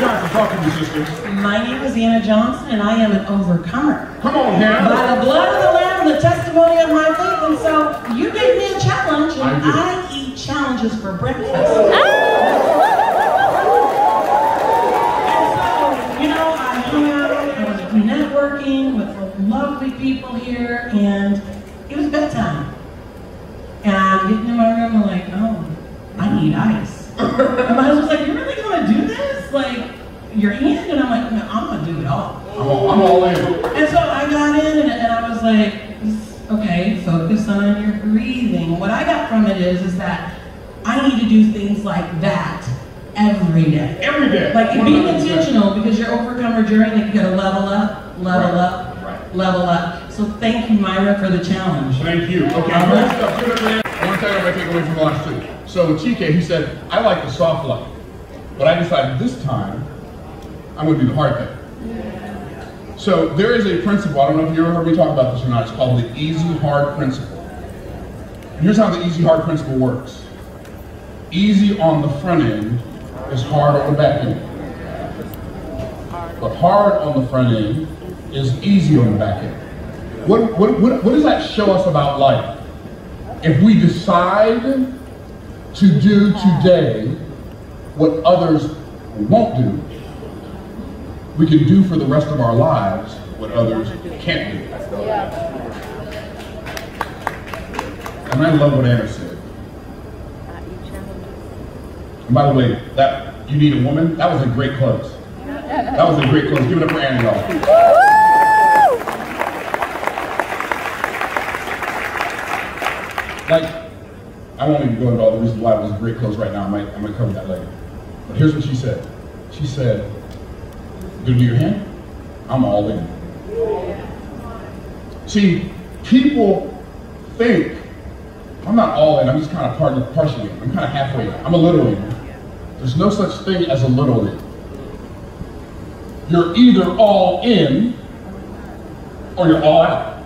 My name is Anna Johnson, and I am an overcomer. Come on, Hannah. By the blood of the Lamb and the testimony of my faith. And so you gave me a challenge, and I I, eat challenges for breakfast. Oh. And so, you know, I hung out, I was networking with lovely people here, and it was bedtime. And I'm getting in my room, I'm like, oh, I need ice. and my husband's like, you really gonna do this? Like, your hand? And I'm like, no, I'm gonna do it all. I'm all, I'm all in. And so I got in and, and I was like, okay, focus on your breathing. What I got from it is, is that I need to do things like that every day. Every day. Like being 100%. intentional because your overcomer journey, you gotta level up, level Right, up, right. level up. So thank you, Myron, for the challenge. Thank you. Okay, good right. stuff. Give it up, man. I want to tell you what I take away from lunch too. So TK, he said, I like the soft life, but I decided this time I'm going to do the hard thing. So there is a principle. I don't know if you ever heard me talk about this or not. It's called the easy hard principle. And here's how the easy hard principle works. Easy on the front end is hard on the back end. But hard on the front end is easy on the back end. What, what, what, what does that show us about life? If we decide to do today what others won't do, we can do for the rest of our lives what others can't do. And I love what Anna said. And by the way, that you need a woman, that was a great close. That was a great close. Give it up for Anna, y'all. like, I won't even go into all the reasons why it was a great close right now. I might, I might cover that later. But here's what she said. She said, "Gonna do your hand? I'm all in." See, people think I'm not all in. I'm just kind of part, partially. I'm kind of halfway in. I'm a little in. There's no such thing as a little in. You're either all in or you're all out.